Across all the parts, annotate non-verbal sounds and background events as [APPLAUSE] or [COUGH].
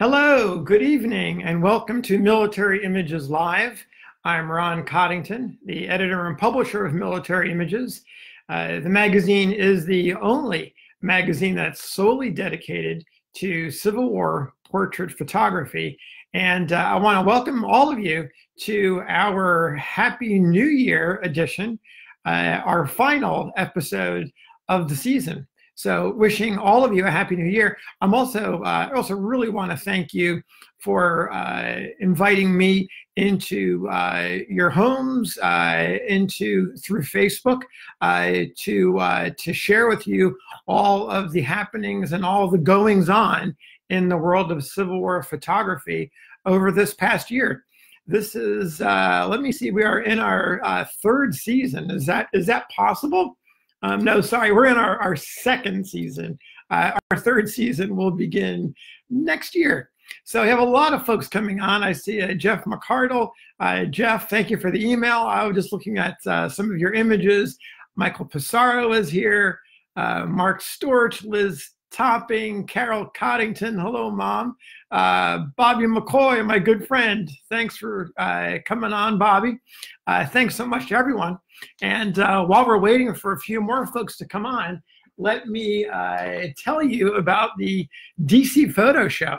Hello, good evening, and welcome to Military Images Live. I'm Ron Coddington, the editor and publisher of Military Images. Uh, the magazine is the only magazine that's solely dedicated to Civil War portrait photography. And uh, I want to welcome all of you to our Happy New Year edition, uh, our final episode of the season. So wishing all of you a happy new year. I'm also uh, also really want to thank you for uh, inviting me into uh, your homes, uh, into through Facebook, uh, to uh, to share with you all of the happenings and all the goings on in the world of Civil War photography over this past year. This is let me see. We are in our third season. Is that is that possible? Um, no, sorry, we're in our, our second season. Uh, our third season will begin next year. So we have a lot of folks coming on. I see uh, Jeff McCardle. Uh, Jeff, thank you for the email. I was just looking at uh, some of your images. Michael Pissarro is here. Uh, Mark Storch, Liz Topping, Carol Coddington. Hello, Mom. Uh, Bobby McCoy, my good friend. Thanks for uh, coming on, Bobby. Uh, thanks so much to everyone. And uh, while we're waiting for a few more folks to come on, let me uh, tell you about the DC Photo Show.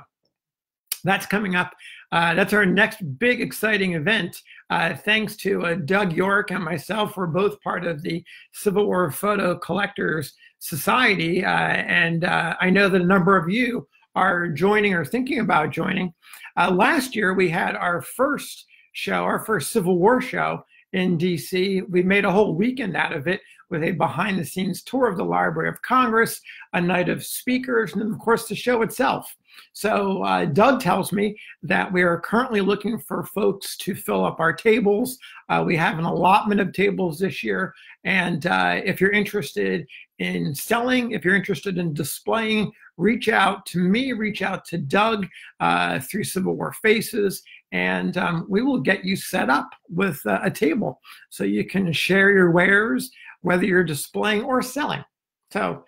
That's coming up. Uh, that's our next big exciting event. Thanks to Doug York and myself, we're both part of the Civil War Photo Collectors Society. Uh, and uh, I know that a number of you are joining or thinking about joining. last year, we had our first show, our first Civil War show in DC. We made a whole weekend out of it with a behind the scenes tour of the Library of Congress, a night of speakers, and of course the show itself. So uh, Doug tells me that we are currently looking for folks to fill up our tables. Uh, we have an allotment of tables this year. And uh, if you're interested in selling, if you're interested in displaying, reach out to me, reach out to Doug uh, through Civil War Faces, and um, we will get you set up with uh, a table so you can share your wares, whether you're displaying or selling. So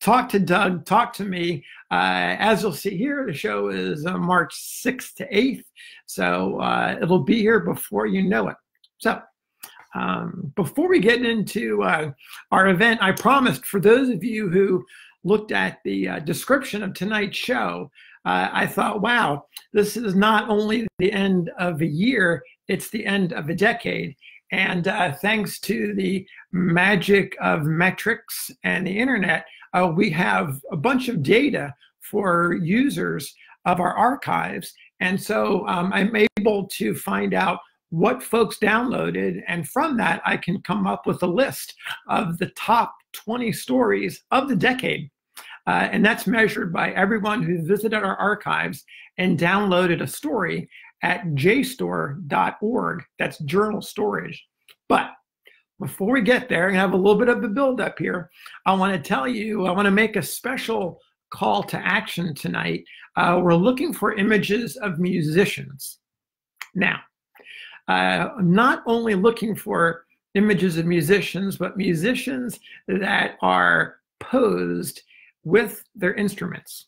talk to Doug, talk to me. Uh, as you'll see here, the show is uh, March 6th to 8th. So uh, it'll be here before you know it. So um, before we get into uh, our event, I promised for those of you who looked at the uh, description of tonight's show, uh, I thought, wow, this is not only the end of a year, it's the end of a decade. And uh, thanks to the magic of metrics and the internet, uh, we have a bunch of data for users of our archives. And so um, I'm able to find out what folks downloaded. And from that, I can come up with a list of the top 20 stories of the decade. Uh, and that's measured by everyone who visited our archives and downloaded a story at jstor.org. That's journal storage. But before we get there and have a little bit of a build up here, I want to tell you, I want to make a special call to action tonight. Uh, we're looking for images of musicians. Now, uh, not only looking for images of musicians, but musicians that are posed with their instruments.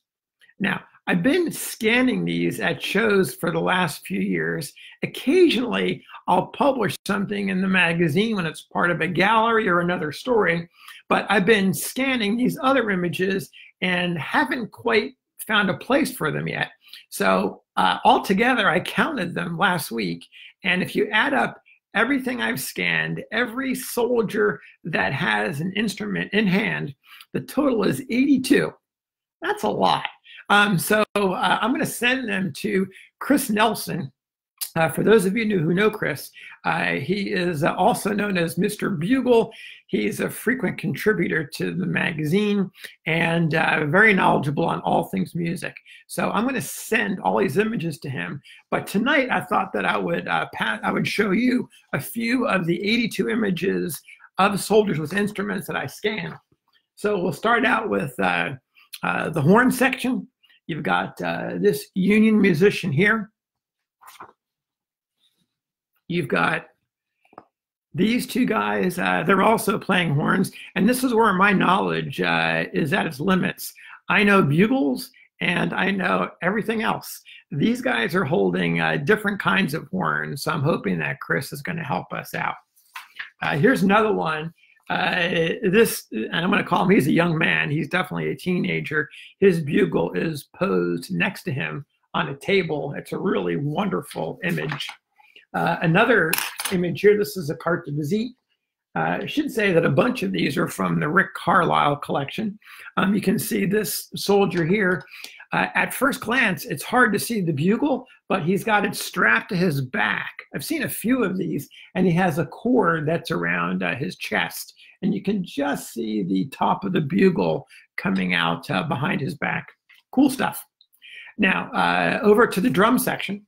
Now, I've been scanning these at shows for the last few years. Occasionally, I'll publish something in the magazine when it's part of a gallery or another story, but I've been scanning these other images and haven't quite found a place for them yet. So, uh, altogether, I counted them last week. And if you add up everything I've scanned, every soldier that has an instrument in hand, the total is 82. That's a lot. Um, so uh, I'm going to send them to Chris Nelson. Uh, for those of you who know Chris, uh, he is uh, also known as Mr. Bugle. He's a frequent contributor to the magazine and uh, very knowledgeable on all things music. So I'm going to send all these images to him. But tonight I thought that I would uh, pat, I would show you a few of the 82 images of soldiers with instruments that I scanned. So we'll start out with uh, uh, the horn section. You've got uh, this Union musician here. You've got these two guys, uh, they're also playing horns. And this is where my knowledge uh, is at its limits. I know bugles and I know everything else. These guys are holding uh, different kinds of horns, so I'm hoping that Chris is going to help us out. Uh, here's another one. Uh, this, and I'm going to call him, he's a young man. He's definitely a teenager. His bugle is posed next to him on a table. It's a really wonderful image. Uh, another image here, this is a carte de visite. Uh, I should say that a bunch of these are from the Rick Carlile collection. Um, you can see this soldier here. Uh, at first glance, it's hard to see the bugle, but he's got it strapped to his back. I've seen a few of these, and he has a cord that's around uh, his chest, and you can just see the top of the bugle coming out uh, behind his back. Cool stuff. Now, uh, over to the drum section.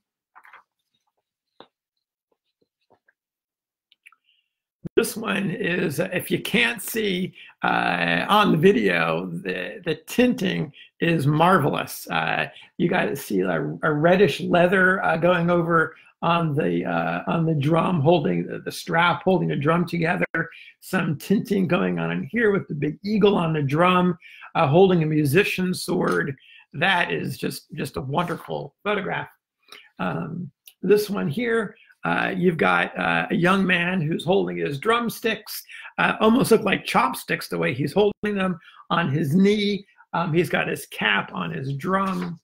This one is, uh, if you can't see uh, on the video, the, the tinting is marvelous. Uh, you guys see a, a reddish leather uh, going over on the uh, on the drum, holding the, the, strap, holding the drum together. Some tinting going on in here with the big eagle on the drum, uh, holding a musician's sword. That is just just a wonderful photograph. Um, this one here, uh, you've got uh, a young man who's holding his drumsticks, uh, almost look like chopsticks the way he's holding them on his knee. Um, he's got his cap on his drum.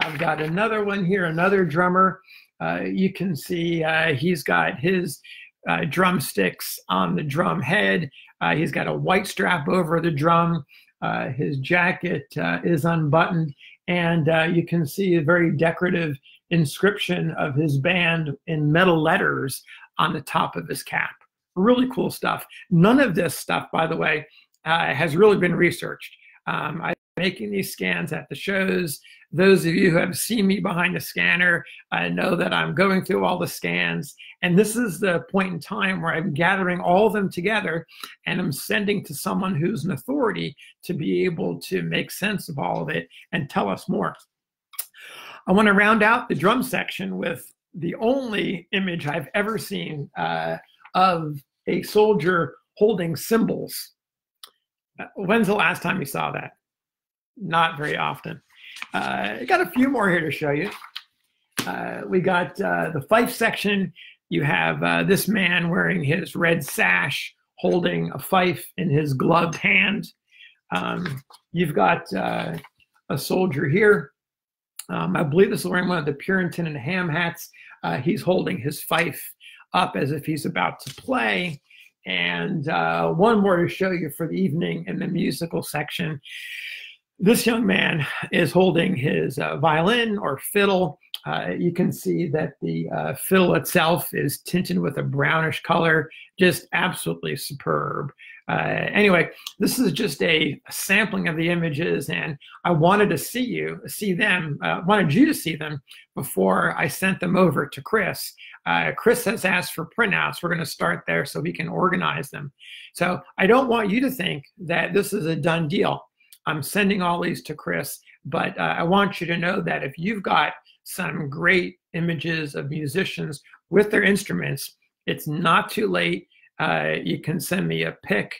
I've got another one here, another drummer. Uh, you can see uh, he's got his drumsticks on the drum head. he's got a white strap over the drum. his jacket is unbuttoned, and you can see a very decorative inscription of his band in metal letters on the top of his cap. Really cool stuff. None of this stuff, by the way, uh, has really been researched. Um, I'm making these scans at the shows. Those of you who have seen me behind the scanner I know that I'm going through all the scans. And this is the point in time where I'm gathering all of them together and I'm sending to someone who's an authority to be able to make sense of all of it and tell us more. I want to round out the drum section with the only image I've ever seen uh, of a soldier holding cymbals. Uh, when's the last time you saw that? Not very often. Uh, I got a few more here to show you. Uh, we got uh, the fife section. You have uh, this man wearing his red sash, holding a fife in his gloved hand. Um, you've got uh, a soldier here um, I believe this is wearing one of the Puritan and ham hats. Uh, he's holding his fife up as if he's about to play. And uh, one more to show you for the evening in the musical section. This young man is holding his uh, violin or fiddle. Uh, you can see that the uh, fiddle itself is tinted with a brownish color, just absolutely superb. Uh, anyway, this is just a, sampling of the images, and I wanted to see you, see them, uh, wanted you to see them before I sent them over to Chris. Uh, Chris has asked for printouts. We're going to start there so we can organize them. So I don't want you to think that this is a done deal. I'm sending all these to Chris, but uh, I want you to know that if you've got some great images of musicians with their instruments, it's not too late uh, you can send me a pic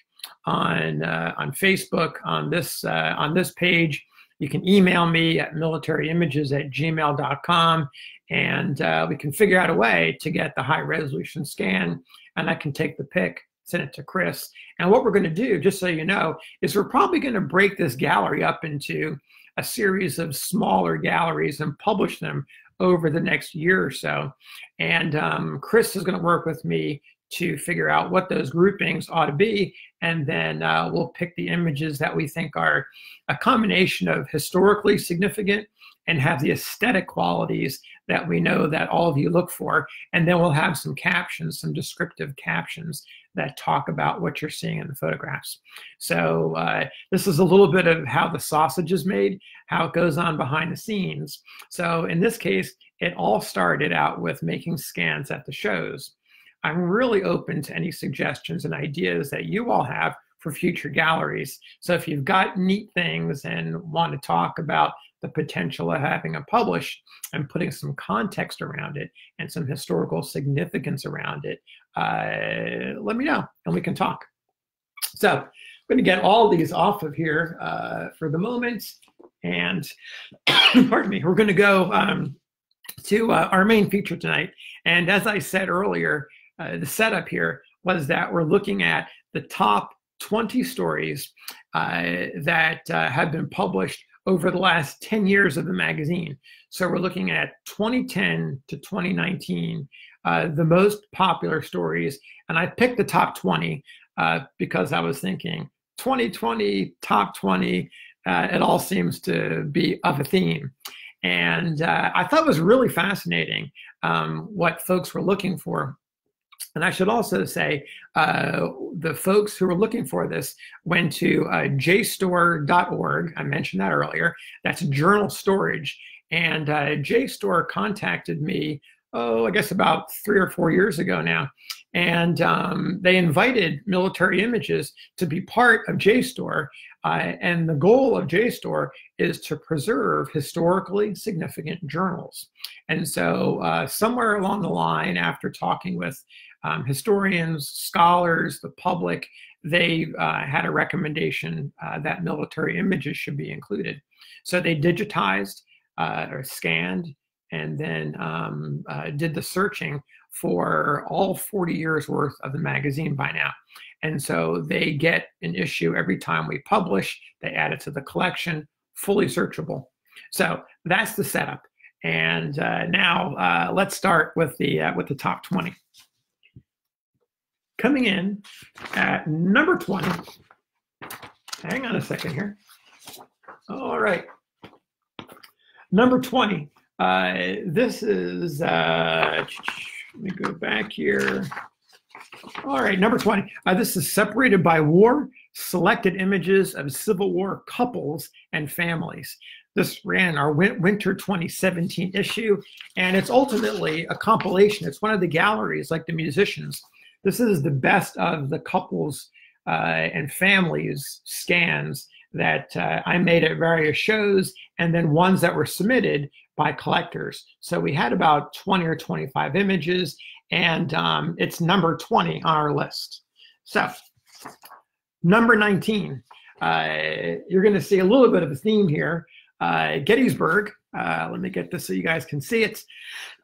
on uh, on Facebook on this uh, on this page. You can email me at militaryimages at gmail.com and uh, we can figure out a way to get the high resolution scan and I can take the pic, send it to Chris. And what we're going to do, just so you know, is we're probably going to break this gallery up into a series of smaller galleries and publish them over the next year or so. And um, Chris is going to work with me to figure out what those groupings ought to be. And then uh, we'll pick the images that we think are a combination of historically significant and have the aesthetic qualities that we know that all of you look for. And then we'll have some captions, some descriptive captions that talk about what you're seeing in the photographs. So uh, this is a little bit of how the sausage is made, how it goes on behind the scenes. So in this case, it all started out with making scans at the shows. I'm really open to any suggestions and ideas that you all have for future galleries. So if you've got neat things and want to talk about the potential of having it published and putting some context around it and some historical significance around it, uh, let me know and we can talk. So I'm going to get all these off of here uh, for the moment. And [COUGHS] pardon me, we're going to go um, to uh, our main feature tonight. And as I said earlier, uh, the setup here was that we're looking at the top 20 stories uh, that uh, have been published over the last 10 years of the magazine. So we're looking at 2010 to 2019, uh, the most popular stories. And I picked the top 20 uh, because I was thinking 2020, top 20, uh, it all seems to be of a theme. And uh, I thought it was really fascinating um, what folks were looking for. And I should also say uh, the folks who were looking for this went to uh, JSTOR.org. I mentioned that earlier. That's journal storage. And uh, JSTOR contacted me, oh, I guess about three or four years ago now. And um, they invited military images to be part of JSTOR. Uh, and the goal of JSTOR is to preserve historically significant journals. And so, uh, somewhere along the line, after talking with um, historians, scholars, the public, they uh, had a recommendation uh, that military images should be included. So they digitized uh, or scanned and then um, uh, did the searching for all 40 years worth of the magazine by now. And so they get an issue every time we publish, they add it to the collection, fully searchable. So that's the setup. And uh, now uh, let's start with the, uh, with the top 20. Coming in at number 20, hang on a second here. All right. Number 20, uh, this is, uh, let me go back here. All right, number 20. Uh, this is separated by war, selected images of Civil War couples and families. This ran our winter 2017 issue, and it's ultimately a compilation. It's one of the galleries, like the musicians. This is the best of the couples uh, and families scans that uh, I made at various shows, and then ones that were submitted by collectors. So we had about 20 or 25 images, and um, it's number 20 on our list. So, number 19, uh, you're going to see a little bit of a theme here. Uh, Gettysburg, uh, let me get this so you guys can see it.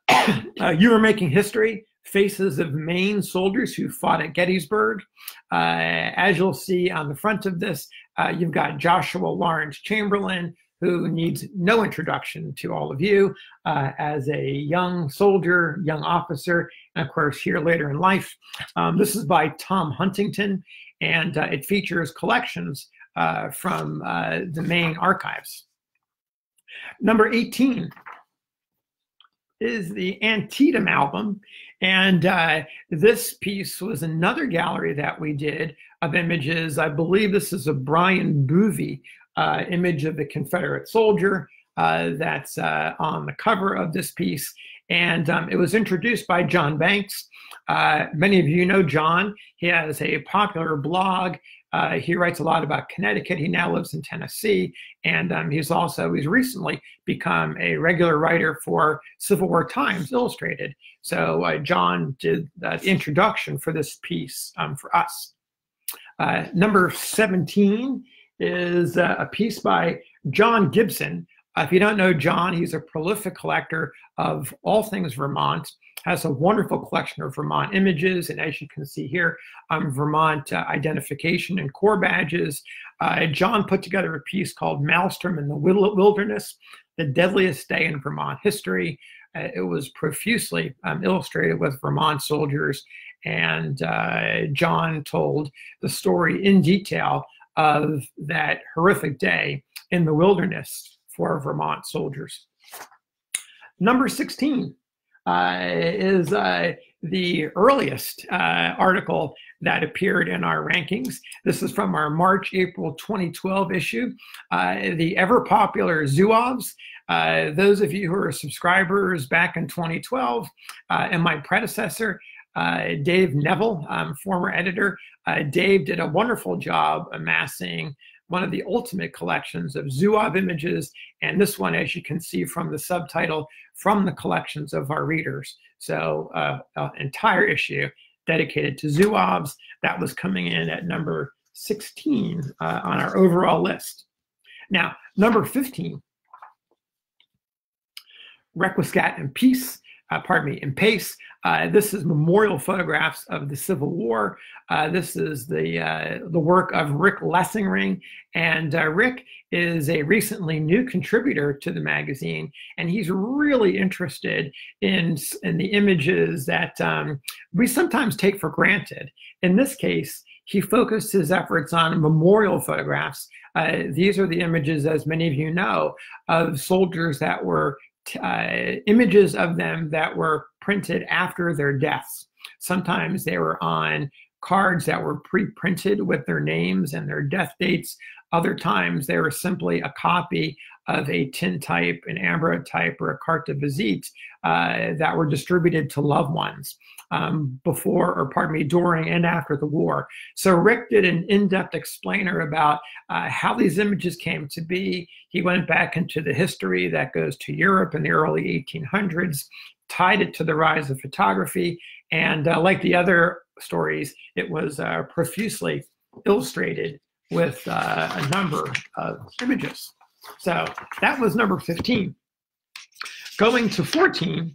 [COUGHS] Uh, you are making history. Faces of Maine soldiers who fought at Gettysburg. Uh, as you'll see on the front of this, uh, you've got Joshua Lawrence Chamberlain, who needs no introduction to all of you uh, as a young soldier, young officer, and of course, here later in life. Um, this is by Tom Huntington, and uh, it features collections uh, from uh, the Maine archives. Number 18 is the Antietam album. And uh, this piece was another gallery that we did of images. I believe this is a Brian Boeve uh, image of the Confederate soldier uh, that's uh, on the cover of this piece. And um, it was introduced by John Banks. Uh, many of you know John. He has a popular blog. Uh, he writes a lot about Connecticut. He now lives in Tennessee, and um, he's also he's recently become a regular writer for Civil War Times Illustrated. So uh, John did the introduction for this piece um, for us. number 17 is uh, a piece by John Gibson. Uh, if you don't know John, he's a prolific collector of all things Vermont, has a wonderful collection of Vermont images, and as you can see here, um, Vermont uh, identification and corps badges. Uh, John put together a piece called Maelstrom in the Wilderness, the deadliest day in Vermont history. Uh, it was profusely um, illustrated with Vermont soldiers, and uh, John told the story in detail of that horrific day in the wilderness for Vermont soldiers. Number 16 uh, is uh, the earliest uh, article that appeared in our rankings. This is from our March April 2012 issue. Uh, the ever popular Zouaves. Uh, those of you who are subscribers back in 2012 uh, and my predecessor, uh, Dave Neville, um, former editor. Uh, Dave did a wonderful job amassing one of the ultimate collections of Zouave images, and this one, as you can see from the subtitle, from the collections of our readers. So uh, an entire issue dedicated to Zouaves. That was coming in at number 16 uh, on our overall list. Now, number 15, Requiescat in Peace, uh, pardon me, in Pace. Uh, this is memorial photographs of the Civil War. Uh, this is the uh, the work of Rick Lessingring, and uh, Rick is a recently new contributor to the magazine, and he's really interested in in the images that um, we sometimes take for granted. In this case, he focused his efforts on memorial photographs. Uh, these are the images, as many of you know, of soldiers that were uh, images of them that were printed after their deaths. Sometimes they were on cards that were pre-printed with their names and their death dates. Other times they were simply a copy of a tintype, an ambrotype, or a carte de visite uh, that were distributed to loved ones um, before, or pardon me, during and after the war. So Rick did an in-depth explainer about uh, how these images came to be. He went back into the history that goes to Europe in the early 1800s, tied it to the rise of photography, and uh, like the other stories, it was uh, profusely illustrated with uh, a number of images. So that was number 15. Going to 14,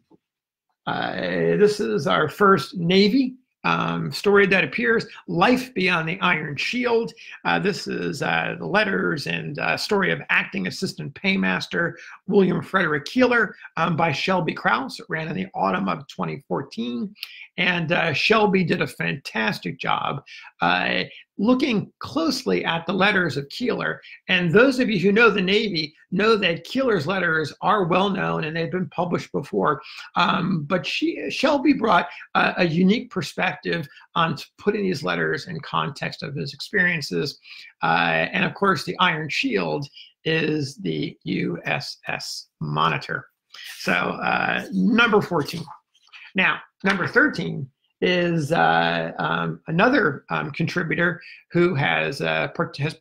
uh, this is our first Navy um, story that appears, Life Beyond the Iron Shield. Uh, this is uh, the letters and uh, story of acting assistant paymaster William Frederick Keeler um, by Shelby Krause. It ran in the autumn of 2014. And uh, Shelby did a fantastic job uh, looking closely at the letters of Keeler. And those of you who know the Navy know that Keeler's letters are well known and they've been published before. Um, but she, Shelby brought a, a, unique perspective on putting these letters in context of his experiences. Uh, and of course, the Iron Shield is the USS Monitor. So, uh, number 14. Now, number 13 is uh, um, another um, contributor who has uh, has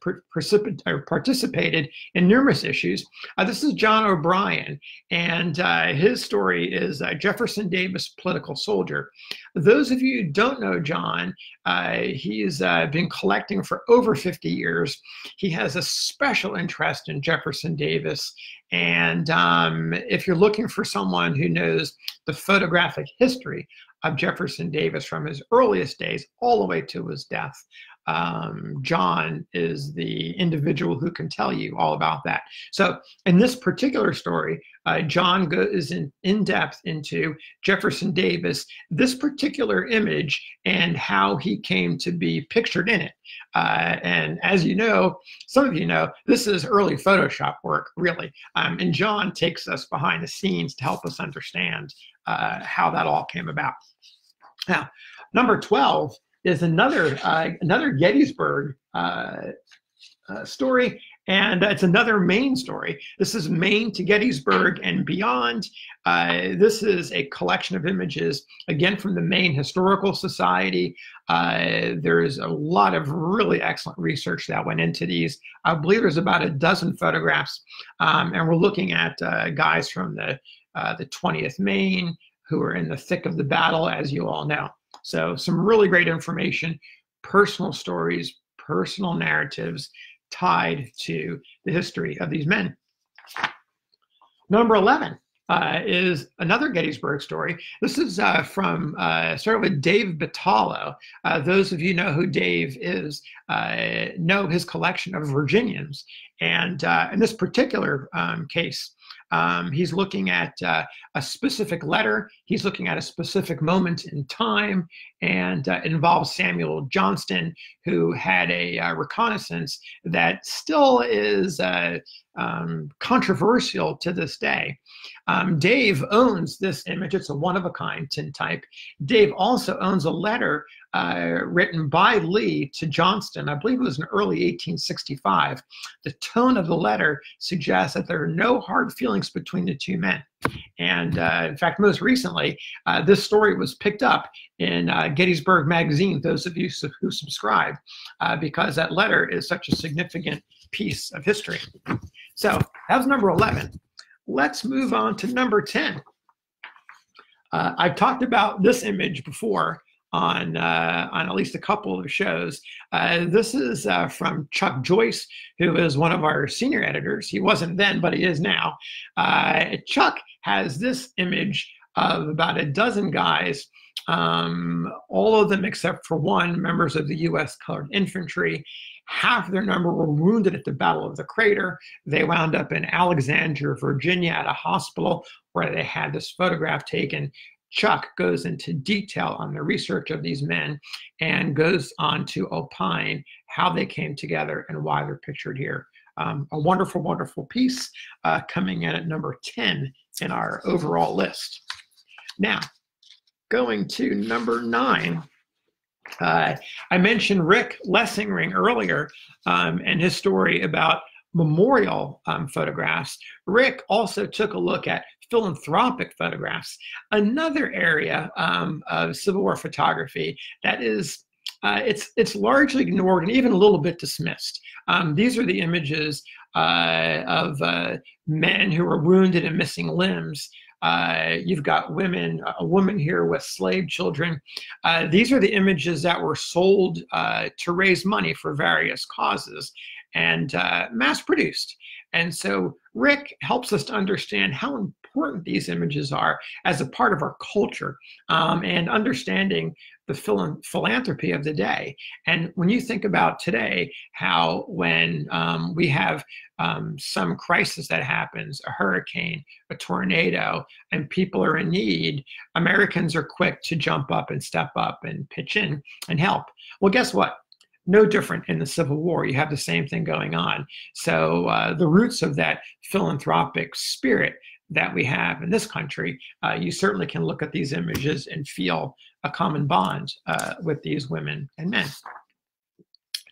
participated in numerous issues. Uh, this is John O'Brien, and uh, his story is uh, Jefferson Davis, political soldier. Those of you who don't know John, uh, he's been collecting for over 50 years. He has a special interest in Jefferson Davis and um, if you're looking for someone who knows the photographic history of Jefferson Davis from his earliest days all the way to his death, um, John is the individual who can tell you all about that. So, in this particular story, uh, John goes in, in depth into Jefferson Davis, this particular image, and how he came to be pictured in it. Uh, and as you know, some of you know, this is early Photoshop work, really. Um, and John takes us behind the scenes to help us understand uh, how that all came about. Now, number 12 is another uh, another Gettysburg uh, uh, story, and it's another Maine story. This is Maine to Gettysburg and beyond. Uh, this is a collection of images, again from the Maine Historical Society. Uh, there is a lot of really excellent research that went into these. I believe there's about a dozen photographs, um, and we're looking at uh, guys from the the 20th Maine who are in the thick of the battle, as you all know. So some really great information, personal stories, personal narratives tied to the history of these men. Number 11 uh, is another Gettysburg story. This is uh, from, uh, started with Dave Batalo. Uh, those of you know who Dave is, uh, know his collection of Virginians. And uh, in this particular um, case, um, he's looking at uh, a specific letter. He's looking at a specific moment in time, and uh, involves Samuel Johnston, who had a uh, reconnaissance that still is uh, um, controversial to this day. Um, Dave owns this image. It's a one of a kind tintype. Dave also owns a letter uh, written by Lee to Johnston. I believe it was in early 1865. The tone of the letter suggests that there are no hard feelings between the two men. And uh, in fact, most recently, uh, this story was picked up in uh, Gettysburg Magazine, those of you who subscribe, uh, because that letter is such a significant piece of history. So that was number 11. Let's move on to number 10. Uh, I've talked about this image before. On uh, on at least a couple of shows. Uh, this is uh, from Chuck Joyce, who is one of our senior editors. He wasn't then, but he is now. Uh, Chuck has this image of about a dozen guys, um, all of them except for one, members of the U.S. Colored Infantry. Half their number were wounded at the Battle of the Crater. They wound up in Alexandria, Virginia, at a hospital where they had this photograph taken. Chuck goes into detail on the research of these men and goes on to opine how they came together and why they're pictured here. Um, a wonderful, wonderful piece uh, coming in at number 10 in our overall list. Now, going to number nine, uh, I mentioned Rick Lessingring earlier um, and his story about memorial um, photographs. Rick also took a look at philanthropic photographs, another area um, of Civil War photography that is uh, it's it's largely ignored and even a little bit dismissed. Um, these are the images uh, of uh, men who are wounded and missing limbs. Uh, you've got women, a woman here with slave children. Uh, these are the images that were sold uh, to raise money for various causes and mass produced. And so Rick helps us to understand how important these images are as a part of our culture um, and understanding the phil- philanthropy of the day. And when you think about today, how when um, we have um, some crisis that happens, a hurricane, a tornado, and people are in need, Americans are quick to jump up and step up and pitch in and help. Well, guess what? no different in the Civil War. You have the same thing going on. So uh, the roots of that philanthropic spirit that we have in this country, uh, you certainly can look at these images and feel a common bond uh, with these women and men.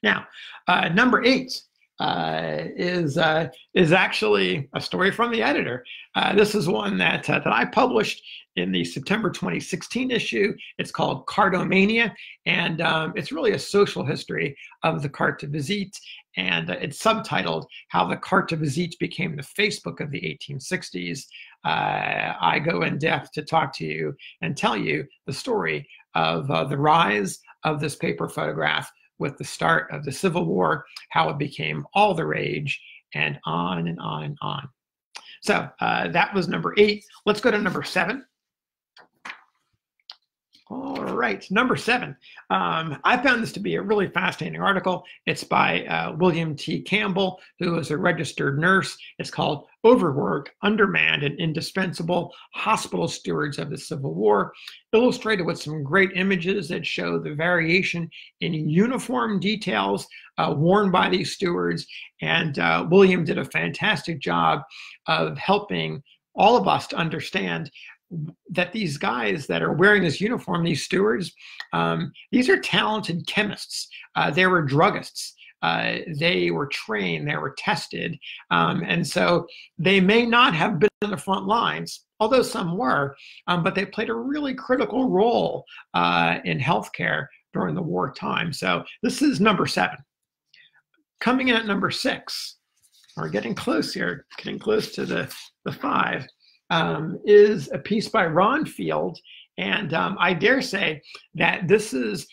Now, uh, number eight uh, is uh, is actually a story from the editor. Uh, this is one that uh, that I published in the September 2016 issue. It's called Cartomania, and um, it's really a social history of the carte de visite. And it's subtitled "How the carte de visite Became the Facebook of the 1860s." Uh, I go in depth to talk to you and tell you the story of the rise of this paper photograph with the start of the Civil War, how it became all the rage, and on and on and on. So uh, that was number eight. Let's go to number seven. All right, number seven. Um, I found this to be a really fascinating article. It's by uh, William T. Campbell, who is a registered nurse. It's called Overworked, Undermanned, and Indispensable Hospital Stewards of the Civil War, illustrated with some great images that show the variation in uniform details uh, worn by these stewards. And uh, William did a fantastic job of helping all of us to understand that these guys that are wearing this uniform, these stewards, um, these are talented chemists. Uh, they were druggists. Uh, they were trained, they were tested. Um, and so they may not have been in the front lines, although some were, um, but they played a really critical role uh, in healthcare during the wartime. So this is number seven. Coming in at number six, we're getting close here, getting close to the, the five um, is a piece by Ron Field. And um, I dare say that this is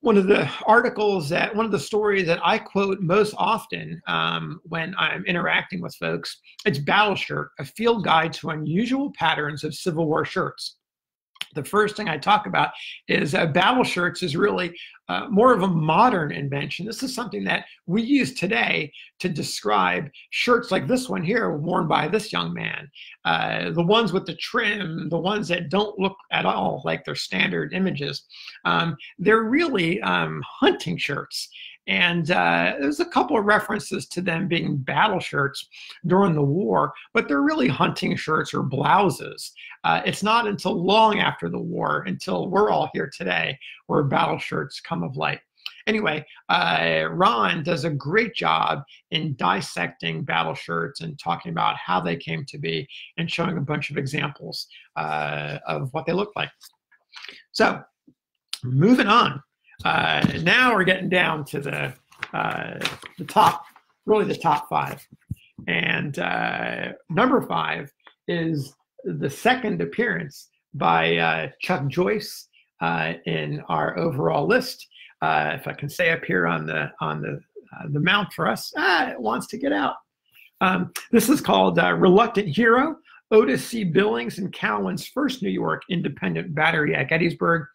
one of the articles that one of the stories that I quote most often um, when I'm interacting with folks. It's Battle Shirt, a field guide to unusual patterns of Civil War shirts the first thing I talk about is uh, battle shirts is really uh, more of a modern invention. This is something that we use today to describe shirts like this one here, worn by this young man. Uh, the ones with the trim, the ones that don't look at all like their standard images. Um, they're really um, hunting shirts. And uh, there's a couple of references to them being battle shirts during the war, but they're really hunting shirts or blouses. Uh, it's not until long after the war, until we're all here today, where battle shirts come of light. Anyway, uh, Ron does a great job in dissecting battle shirts and talking about how they came to be and showing a bunch of examples uh, of what they look like. So, moving on. Uh, now we're getting down to the uh, the top, really the top five, and uh, number five is the second appearance by uh, Chuck Joyce uh, in our overall list. Uh, if I can stay up here on the on the the mount for us, ah, it wants to get out. Um, this is called Reluctant Hero. Otis C. Billings and Cowan's first New York independent battery at Gettysburg.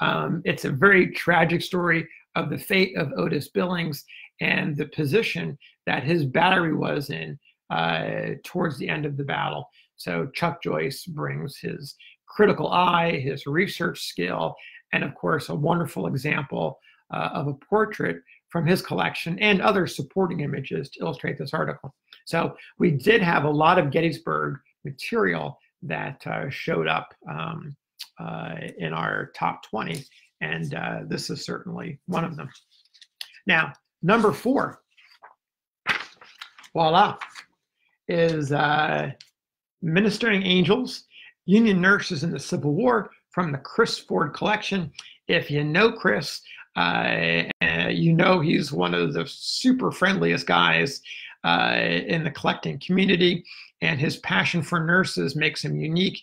Um, it's a very tragic story of the fate of Otis Billings and the position that his battery was in uh, towards the end of the battle. So Chuck Joyce brings his critical eye, his research skill, and of course, a wonderful example uh, of a portrait from his collection and other supporting images to illustrate this article. So we did have a lot of Gettysburg material that uh, showed up um, uh, in our top 20, and uh, this is certainly one of them. Now, number four, voila, is uh, Ministering Angels, Union Nurses in the Civil War from the Chris Ford collection. If you know Chris, uh, you know he's one of the super friendliest guys uh, in the collecting community, and his passion for nurses makes him unique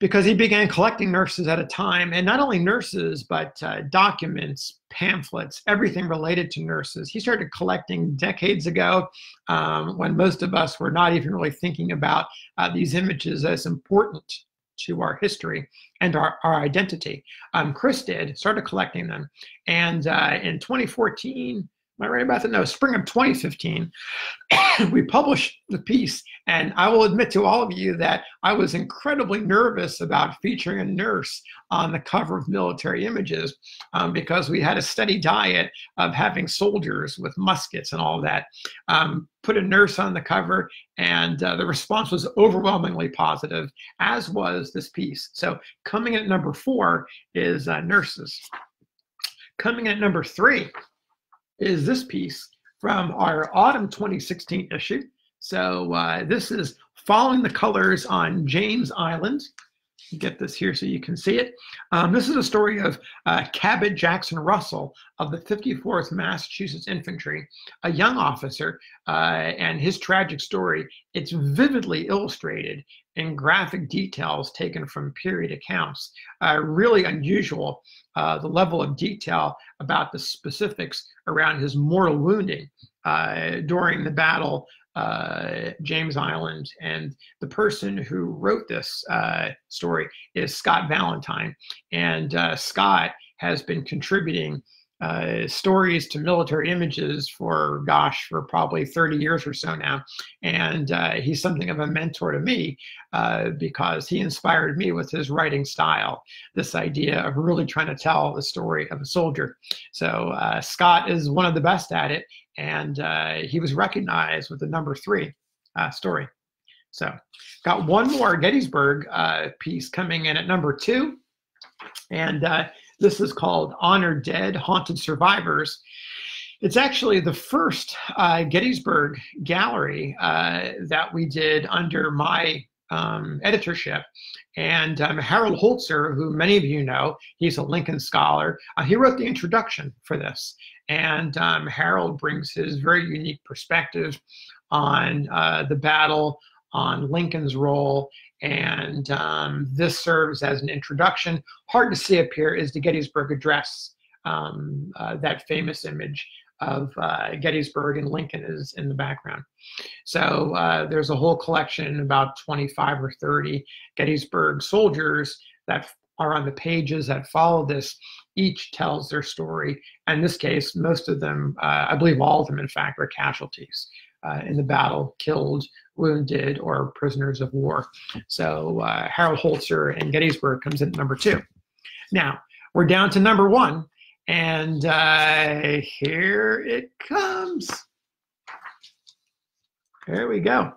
because he began collecting nurses at a time, and not only nurses, but uh, documents, pamphlets, everything related to nurses. He started collecting decades ago um, when most of us were not even really thinking about uh, these images as important to our history and our, our identity. Um, Chris did, started collecting them. And uh, in 2014, Am I right about that? No, spring of 2015, [COUGHS] we published the piece. And I will admit to all of you that I was incredibly nervous about featuring a nurse on the cover of military images um, because we had a steady diet of having soldiers with muskets and all that. Um, put a nurse on the cover, and uh, the response was overwhelmingly positive, as was this piece. So, coming at number four is uh, nurses. Coming at number three is this piece from our autumn 2016 issue. So uh, this is following the colors on James Island. Get this here so you can see it. Um, this is a story of uh, Cabot Jackson Russell of the 54th Massachusetts Infantry, a young officer, uh, and his tragic story. It's vividly illustrated in graphic details taken from period accounts. Uh, really unusual, uh, the level of detail about the specifics around his mortal wounding uh, during the battle, uh, James Island. And the person who wrote this uh, story is Scott Valentine. And uh, Scott has been contributing uh, stories to military images for gosh for probably 30 years or so now and uh, he's something of a mentor to me uh, because he inspired me with his writing style this idea of really trying to tell the story of a soldier so scott is one of the best at it and uh, he was recognized with the number three uh, story so got one more gettysburg piece coming in at number two and this is called Honor Dead Haunted Survivors. It's actually the first uh, Gettysburg gallery uh, that we did under my um, editorship. And um, Harold Holzer, who many of you know, he's a Lincoln scholar, uh, he wrote the introduction for this. And um, Harold brings his very unique perspective on uh, the battle, on Lincoln's role, and um, this serves as an introduction. Hard to see up here is the Gettysburg Address, um, uh, that famous image of uh, Gettysburg and Lincoln is in the background. So uh, there's a whole collection, about 25 or 30 Gettysburg soldiers that are on the pages that follow this. Each tells their story. And in this case, most of them, uh, I believe all of them, in fact, are casualties uh, in the battle, killed, wounded, or prisoners of war. So uh, Harold Holzer and Gettysburg comes in number two. Now, we're down to number one, and uh, here it comes. There we go.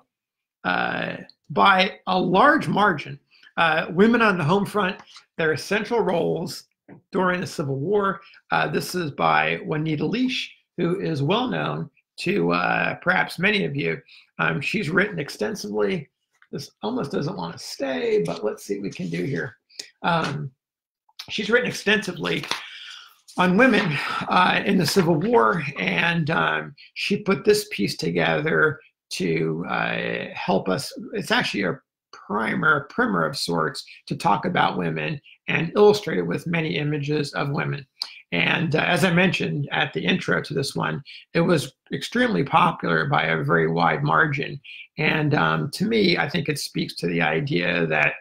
Uh, by a large margin, uh, women on the home front, their essential roles during the Civil War. Uh, this is by Juanita Leisch, who is well known to uh, perhaps many of you. Um, she's written extensively. This almost doesn't want to stay, but let's see what we can do here. Um, she's written extensively on women uh, in the Civil War, and um, she put this piece together to uh, help us. It's actually a primer, a primer of sorts to talk about women and illustrate it with many images of women. And uh, as I mentioned at the intro to this one, it was extremely popular by a very wide margin. And um, to me, I think it speaks to the idea that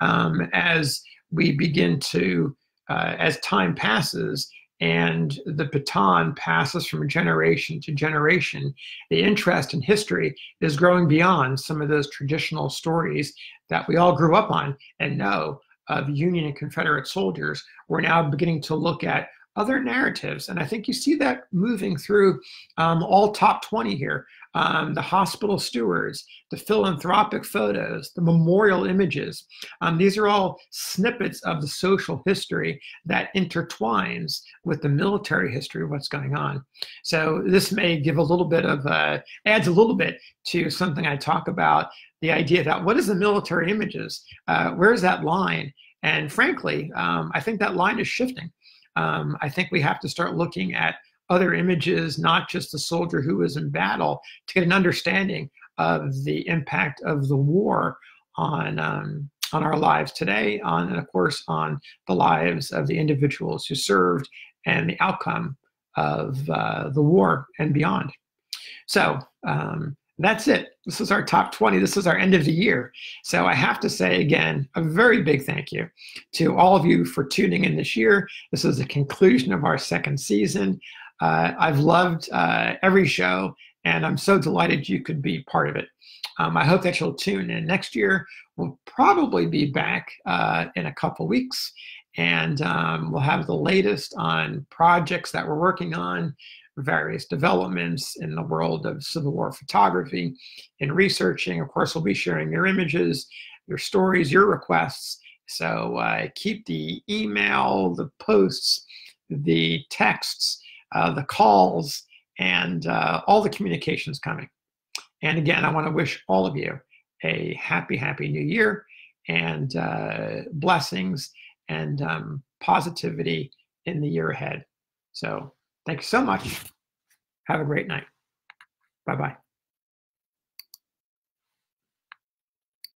um, as we begin to, uh, as time passes, and the baton passes from generation to generation, the interest in history is growing beyond some of those traditional stories that we all grew up on and know of Union and Confederate soldiers. We're now beginning to look at other narratives. And I think you see that moving through um, all top 20 here. Um, the hospital stewards, the philanthropic photos, the memorial images. Um, these are all snippets of the social history that intertwines with the military history of what's going on. So this may give a little bit of, uh, adds a little bit to something I talk about, the idea that what is the military images? Uh, where's that line? And frankly, um, I think that line is shifting um, I think we have to start looking at other images, not just the soldier who was in battle, to get an understanding of the impact of the war on um, on our lives today, on and of course on the lives of the individuals who served and the outcome of uh, the war and beyond. So um, that's it. This is our top 20. This is our end of the year. So I have to say again, a very big thank you to all of you for tuning in this year. This is the conclusion of our second season. Uh, I've loved uh, every show, and I'm so delighted you could be part of it. Um, I hope that you'll tune in next year. We'll probably be back uh, in a couple weeks, and um, we'll have the latest on projects that we're working on various developments in the world of Civil War photography and researching. Of course, we'll be sharing your images, your stories, your requests. So uh, keep the email, the posts, the texts, uh, the calls, and uh, all the communications coming. And again, I want to wish all of you a happy, happy new year and uh, blessings and um, positivity in the year ahead. So Thank you so much. Have a great night. Bye bye.